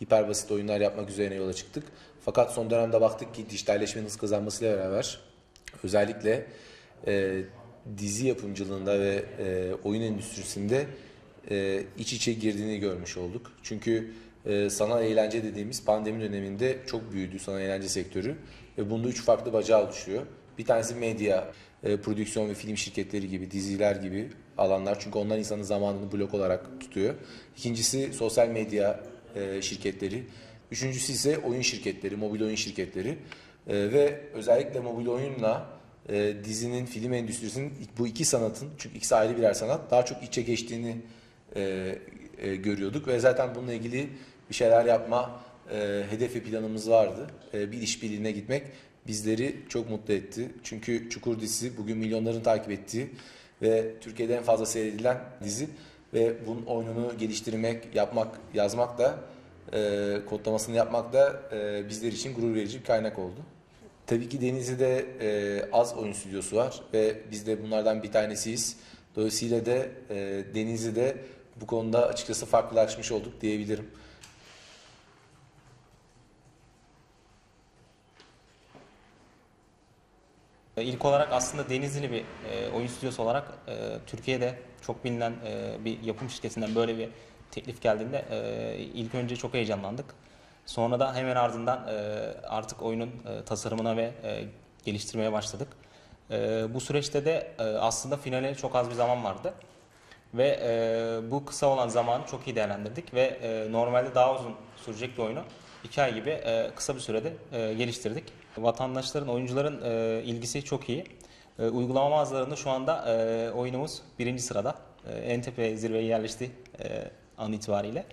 hiper basit oyunlar yapmak üzerine yola çıktık. Fakat son dönemde baktık ki dijitalleşmenin hız kazanmasıyla beraber özellikle e, dizi yapımcılığında ve e, oyun endüstrisinde e, iç içe girdiğini görmüş olduk. Çünkü e, sanal eğlence dediğimiz pandemi döneminde çok büyüdü sanal eğlence sektörü ve bunda üç farklı bacağı oluşuyor. Bir tanesi medya, e, prodüksiyon ve film şirketleri gibi, diziler gibi alanlar. Çünkü onlar insanın zamanını blok olarak tutuyor. İkincisi sosyal medya e, şirketleri. Üçüncüsü ise oyun şirketleri, mobil oyun şirketleri. E, ve özellikle mobil oyunla e, dizinin, film endüstrisinin bu iki sanatın, çünkü ikisi ayrı birer sanat, daha çok içe geçtiğini görüyorduk. Ve zaten bununla ilgili bir şeyler yapma e, hedefi planımız vardı. Bir işbirliğine gitmek bizleri çok mutlu etti. Çünkü Çukur dizisi bugün milyonların takip ettiği ve Türkiye'de en fazla seyredilen dizi ve bunun oyununu geliştirmek, yapmak, yazmak da e, kodlamasını yapmak da e, bizler için gurur verici bir kaynak oldu. Tabii ki Denizli'de e, az oyun stüdyosu var ve biz de bunlardan bir tanesiyiz. Dolayısıyla da e, Denizli'de bu konuda açıkçası farklılaşmış olduk diyebilirim. İlk olarak aslında Denizli bir e, oyun stüdyosu olarak e, Türkiye'de çok bilinen e, bir yapım şirketinden böyle bir teklif geldiğinde e, ilk önce çok heyecanlandık. Sonra da hemen ardından e, artık oyunun e, tasarımına ve e, geliştirmeye başladık. E, bu süreçte de e, aslında finale çok az bir zaman vardı. Ve e, bu kısa olan zamanı çok iyi değerlendirdik ve e, normalde daha uzun sürecek bir oyunu iki ay gibi e, kısa bir sürede e, geliştirdik. Vatandaşların, oyuncuların e, ilgisi çok iyi. E, uygulama mağazalarında şu anda e, oyunumuz birinci sırada. E, en zirveye yerleşti e, an itibariyle.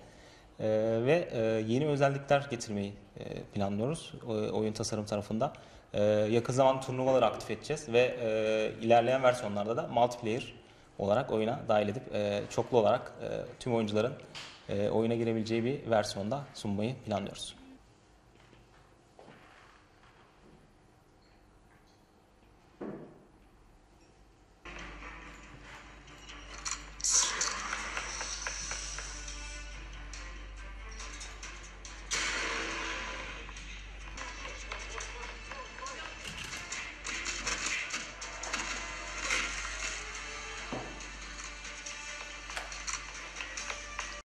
E, ve e, yeni özellikler getirmeyi e, planlıyoruz e, oyun tasarım tarafında. E, yakın zaman turnuvaları aktif edeceğiz ve e, ilerleyen versiyonlarda da multiplayer olarak oyuna dahil edip e, çoklu olarak e, tüm oyuncuların oyuna girebileceği bir versiyonda sunmayı planlıyoruz.